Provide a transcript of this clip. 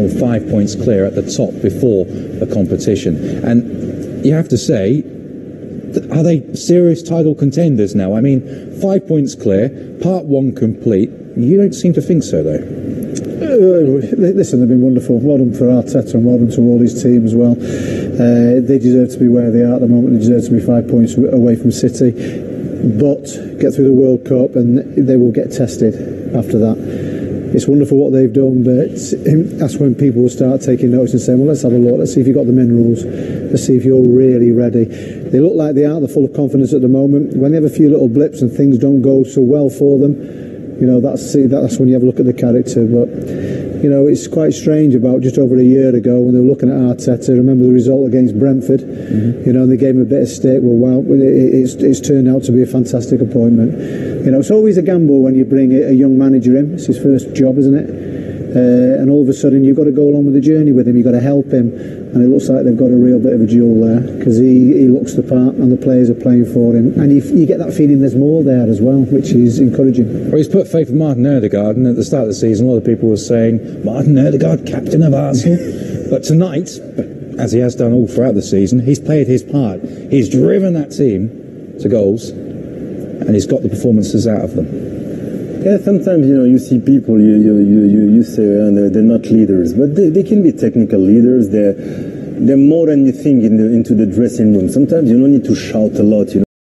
Arsenal five points clear at the top before the competition. And you have to say, are they serious title contenders now? I mean, five points clear, part one complete. You don't seem to think so, though. Uh, listen, they've been wonderful. Well done for Arteta and well done to all his team as well. Uh, they deserve to be where they are at the moment. They deserve to be five points away from City. But get through the World Cup and they will get tested after that. it's wonderful what they've done, but that's when people will start taking notice and saying, well, let's have a look, let's see if you've got the minerals, let's see if you're really ready. They look like they are, they're full of confidence at the moment. When they have a few little blips and things don't go so well for them, you know, that's, that's when you have a look at the character. But you know, it's quite strange about just over a year ago when they were looking at Arteta. Remember the result against Brentford? Mm-hmm. You know, and they gave him a bit of stick. Well, wow, it's, it's turned out to be a fantastic appointment. You know, it's always a gamble when you bring a young manager in. It's his first job, isn't it? Uh, and all of a sudden, you've got to go along with the journey with him. You've got to help him. And it looks like they've got a real bit of a duel there because he, he looks the part and the players are playing for him. And you, you get that feeling there's more there as well which is encouraging. Well he's put faith in Martin Odegaard and at the start of the season a lot of people were saying Martin Odegaard captain of Arsenal. But tonight as he has done all throughout the season he's played his part. He's driven that team to goals and he's got the performances out of them. Yeah, sometimes you know you see people you you you, you say uh, they're, they're, not leaders, but they, they can be technical leaders. They're they're more than you think in the, into the dressing room. Sometimes you don't need to shout a lot. You know.